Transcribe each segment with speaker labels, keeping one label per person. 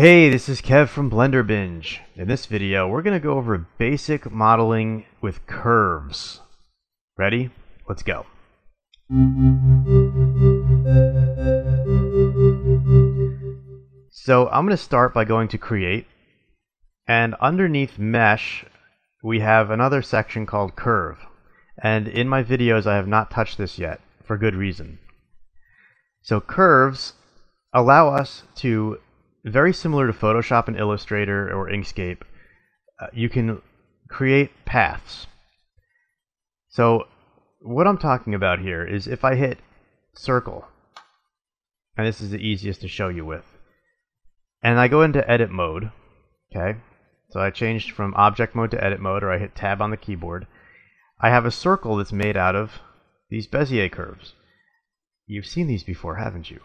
Speaker 1: Hey, this is Kev from Blender Binge. In this video, we're going to go over basic modeling with curves. Ready? Let's go. So I'm going to start by going to Create, and underneath Mesh, we have another section called Curve. And in my videos, I have not touched this yet, for good reason. So curves allow us to very similar to Photoshop and Illustrator or Inkscape, uh, you can create paths. So what I'm talking about here is if I hit circle, and this is the easiest to show you with, and I go into edit mode, okay, so I changed from object mode to edit mode, or I hit tab on the keyboard, I have a circle that's made out of these Bezier curves. You've seen these before, haven't you?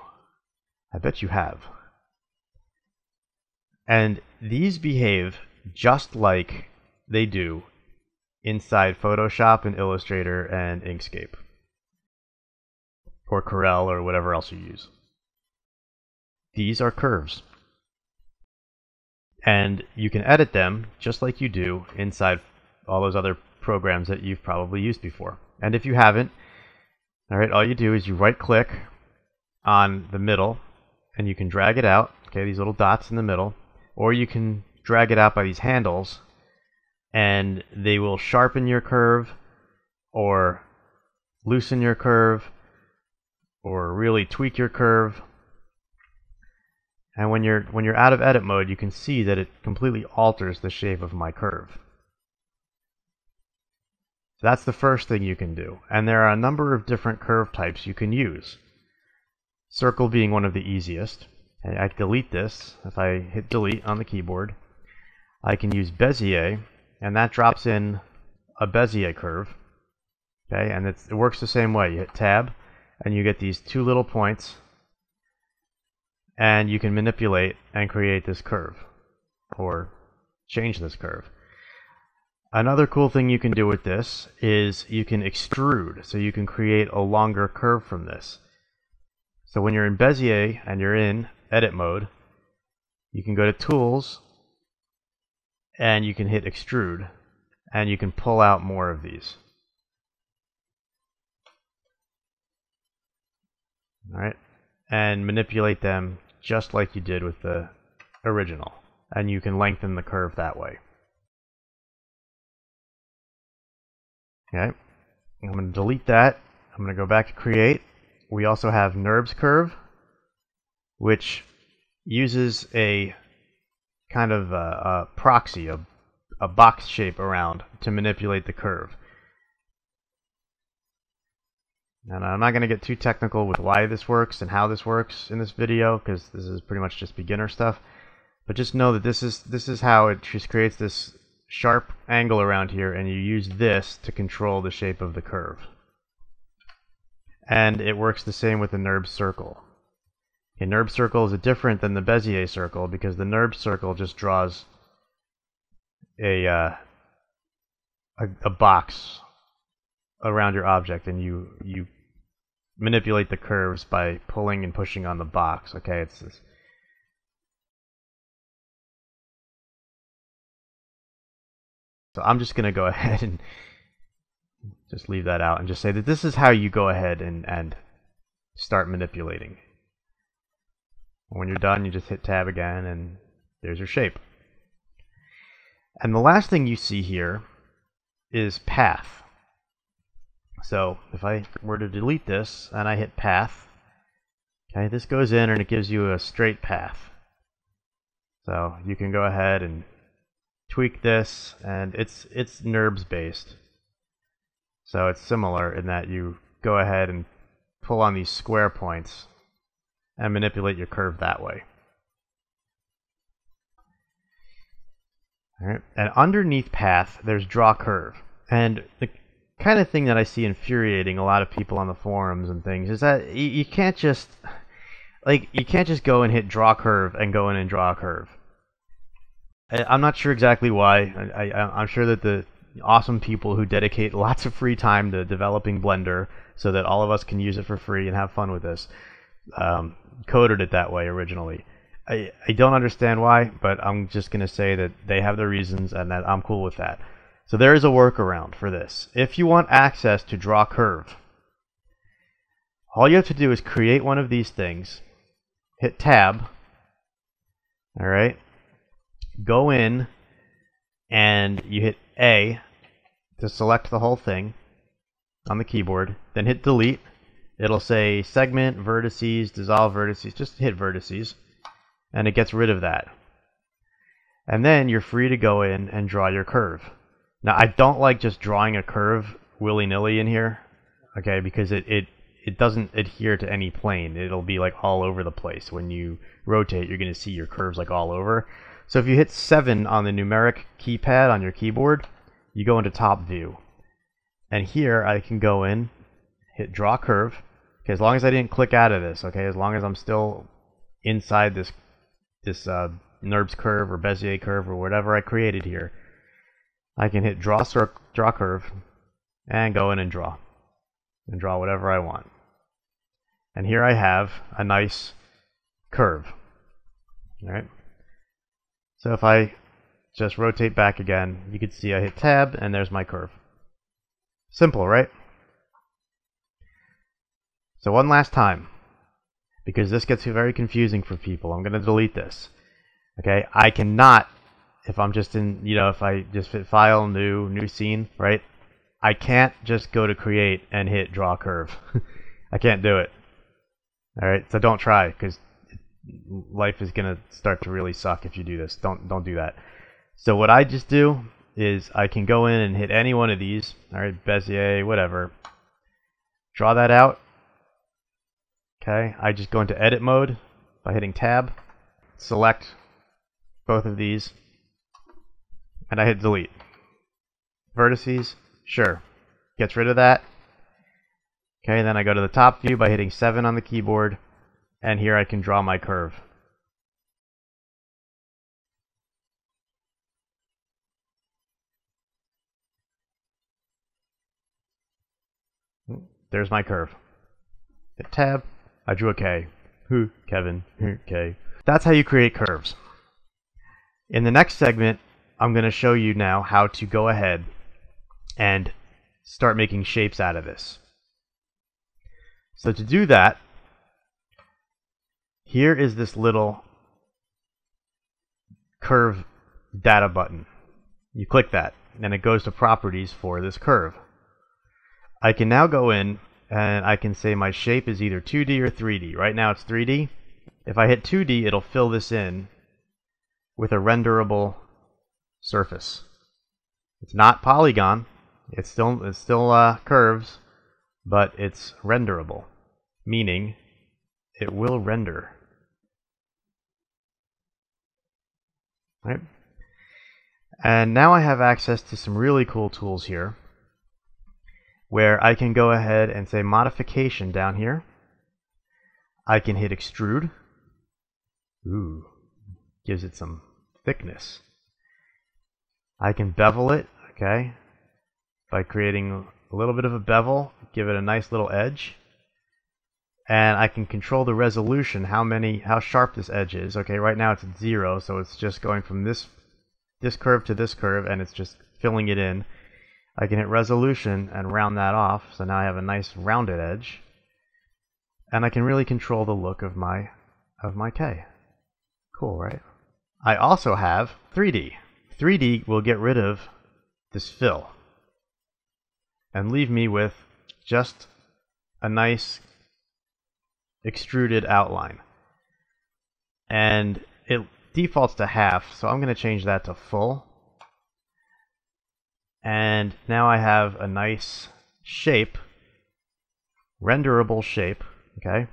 Speaker 1: I bet you have. And these behave just like they do inside Photoshop and Illustrator and Inkscape. Or Corel or whatever else you use. These are curves. And you can edit them just like you do inside all those other programs that you've probably used before. And if you haven't, all right, all you do is you right click on the middle and you can drag it out, okay, these little dots in the middle, or you can drag it out by these handles and they will sharpen your curve or loosen your curve or really tweak your curve. And when you're when you're out of edit mode you can see that it completely alters the shape of my curve. So that's the first thing you can do. And there are a number of different curve types you can use. Circle being one of the easiest I delete this. If I hit delete on the keyboard, I can use Bezier, and that drops in a Bezier curve. Okay, and it works the same way. You hit tab, and you get these two little points, and you can manipulate and create this curve, or change this curve. Another cool thing you can do with this is you can extrude, so you can create a longer curve from this. So when you're in Bezier and you're in edit mode, you can go to tools and you can hit extrude and you can pull out more of these. Alright, and manipulate them just like you did with the original. And you can lengthen the curve that way. Okay, I'm going to delete that. I'm going to go back to create. We also have NURBS curve which uses a kind of a, a proxy, a, a box shape around to manipulate the curve. And I'm not going to get too technical with why this works and how this works in this video because this is pretty much just beginner stuff. But just know that this is this is how it just creates this sharp angle around here and you use this to control the shape of the curve. And it works the same with the NURBS circle. A NURBS circle is different than the Bezier circle because the NURBS circle just draws a, uh, a, a box around your object and you you manipulate the curves by pulling and pushing on the box. Okay, it's this. So I'm just going to go ahead and just leave that out and just say that this is how you go ahead and, and start manipulating. When you're done, you just hit tab again and there's your shape. And the last thing you see here is path. So if I were to delete this and I hit path, okay, this goes in and it gives you a straight path. So you can go ahead and tweak this and it's it's NURBS based. So it's similar in that you go ahead and pull on these square points and manipulate your curve that way. All right. And underneath path, there's draw curve. And the kind of thing that I see infuriating a lot of people on the forums and things is that you, you can't just like you can't just go and hit draw curve and go in and draw a curve. I, am not sure exactly why. I, I, I'm sure that the awesome people who dedicate lots of free time to developing Blender so that all of us can use it for free and have fun with this um, coded it that way originally. I, I don't understand why, but I'm just going to say that they have their reasons and that I'm cool with that. So there is a workaround for this. If you want access to draw curve, all you have to do is create one of these things, hit tab, all right, go in and you hit A to select the whole thing on the keyboard, then hit delete. It'll say segment, vertices, dissolve vertices, just hit vertices and it gets rid of that. And then you're free to go in and draw your curve. Now, I don't like just drawing a curve willy-nilly in here, okay, because it, it, it doesn't adhere to any plane. It'll be like all over the place. When you rotate, you're going to see your curves like all over. So if you hit 7 on the numeric keypad on your keyboard, you go into top view. And here I can go in, hit draw curve. Okay, as long as I didn't click out of this, okay, as long as I'm still inside this this uh, NURBS curve or Bezier curve or whatever I created here, I can hit draw draw curve and go in and draw and draw whatever I want. And here I have a nice curve. All right. So if I just rotate back again, you can see I hit tab and there's my curve. Simple, right? So one last time because this gets very confusing for people. I'm going to delete this. Okay, I cannot, if I'm just in, you know, if I just hit File, New, New Scene, right? I can't just go to Create and hit Draw Curve. I can't do it. All right, so don't try because life is going to start to really suck if you do this. Don't don't do that. So what I just do is I can go in and hit any one of these. All right, Bezier, whatever. Draw that out Okay, I just go into edit mode by hitting tab, select both of these, and I hit delete. Vertices, sure. Gets rid of that. Okay, then I go to the top view by hitting 7 on the keyboard, and here I can draw my curve. There's my curve. Hit tab, I drew a K. Who? Kevin. K. That's how you create curves. In the next segment, I'm going to show you now how to go ahead and start making shapes out of this. So to do that, here is this little curve data button. You click that, and it goes to properties for this curve. I can now go in and I can say my shape is either 2D or 3D. Right now it's 3D. If I hit 2D, it'll fill this in with a renderable surface. It's not polygon. It's still it's still uh, curves, but it's renderable, meaning it will render. Right? And now I have access to some really cool tools here where I can go ahead and say modification down here. I can hit extrude. Ooh, gives it some thickness. I can bevel it, okay, by creating a little bit of a bevel, give it a nice little edge. And I can control the resolution, how many, how sharp this edge is. Okay, right now it's at zero, so it's just going from this this curve to this curve, and it's just filling it in. I can hit resolution and round that off, so now I have a nice rounded edge. And I can really control the look of my of my K. Cool, right? I also have 3D. 3D will get rid of this fill and leave me with just a nice extruded outline. And it defaults to half, so I'm going to change that to full and now I have a nice shape, renderable shape, okay,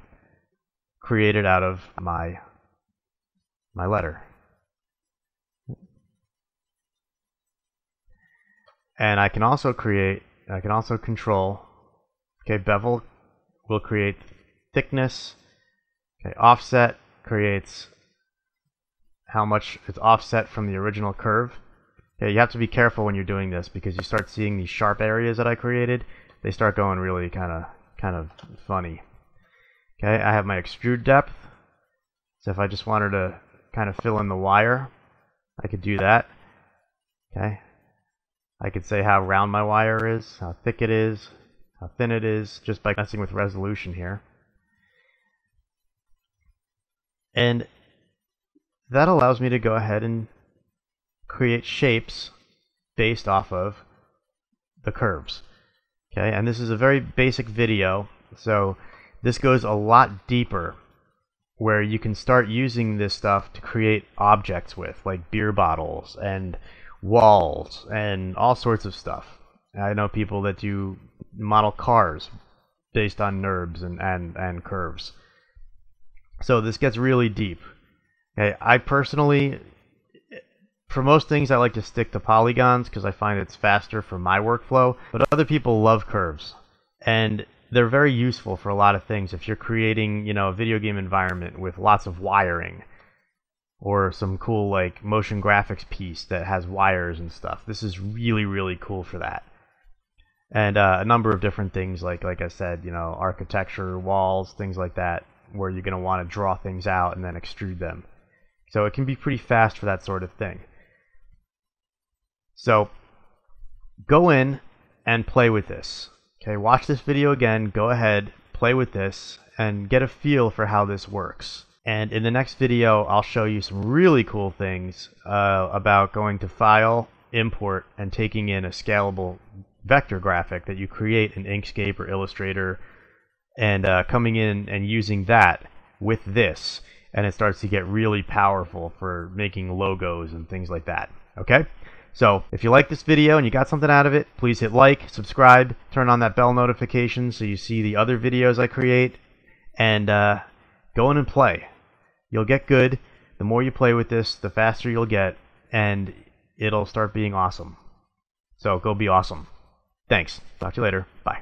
Speaker 1: created out of my my letter. And I can also create, I can also control, okay, bevel will create thickness, okay, offset creates how much it's offset from the original curve. Yeah, you have to be careful when you're doing this because you start seeing these sharp areas that I created. They start going really kind of kind of funny. Okay, I have my extrude depth. So if I just wanted to kind of fill in the wire, I could do that. Okay. I could say how round my wire is, how thick it is, how thin it is, just by messing with resolution here. And that allows me to go ahead and create shapes based off of the curves. Okay, and this is a very basic video, so this goes a lot deeper where you can start using this stuff to create objects with, like beer bottles and walls and all sorts of stuff. I know people that do model cars based on NURBS and, and, and curves. So this gets really deep. Okay, I personally, for most things, I like to stick to polygons because I find it's faster for my workflow. But other people love curves, and they're very useful for a lot of things. If you're creating, you know, a video game environment with lots of wiring, or some cool like motion graphics piece that has wires and stuff, this is really really cool for that. And uh, a number of different things, like like I said, you know, architecture, walls, things like that, where you're going to want to draw things out and then extrude them. So it can be pretty fast for that sort of thing. So go in and play with this. Okay, watch this video again, go ahead, play with this, and get a feel for how this works. And in the next video, I'll show you some really cool things uh, about going to File, Import, and taking in a scalable vector graphic that you create in Inkscape or Illustrator, and uh, coming in and using that with this, and it starts to get really powerful for making logos and things like that. Okay? So if you like this video and you got something out of it, please hit like, subscribe, turn on that bell notification so you see the other videos I create, and uh, go in and play. You'll get good. The more you play with this, the faster you'll get, and it'll start being awesome. So go be awesome. Thanks. Talk to you later. Bye.